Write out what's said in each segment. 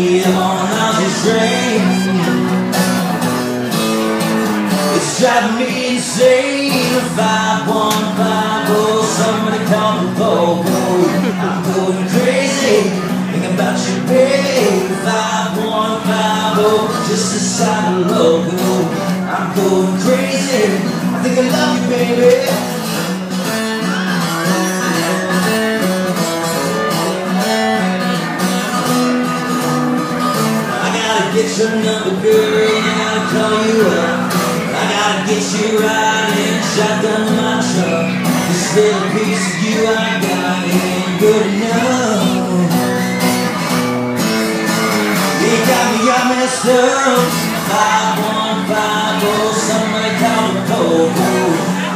on an oxygen train. It's driving me insane. Five one five oh, somebody call the popo. I'm going crazy, thinking about you, baby. Five oh, just a sign of logo. I'm going crazy, I think I love you, baby. Get your number, girl, I gotta call you up. I gotta get you right in shotgun my truck. This little piece of you I got ain't good enough. You got me all messed up. Five one five oh, somebody call the Popo.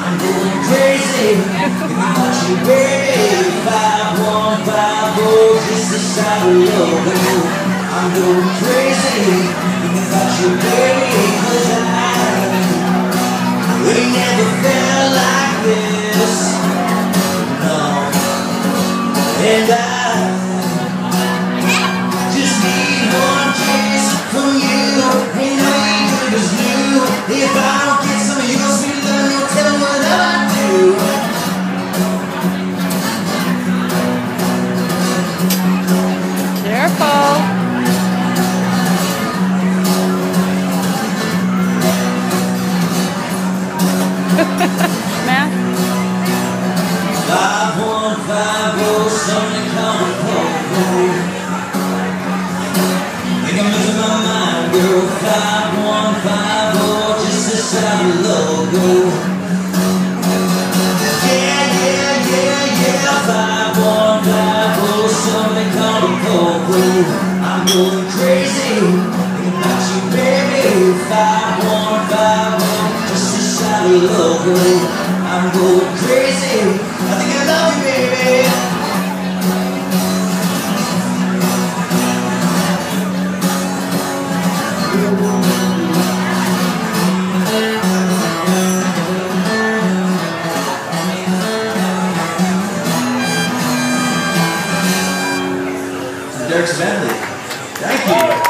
I'm going crazy, about you, baby. Five one five oh, just a side of logo. I'm going crazy. about you, baby, Math? Five one five oh, something coming. Think I'm losing my mind, girl. Five one five oh, just the sound logo. Yeah, yeah, yeah, yeah. Five one five oh, something coming. I'm going crazy, I'm going crazy. I think I love you, baby. Dierks Bentley. Thank you.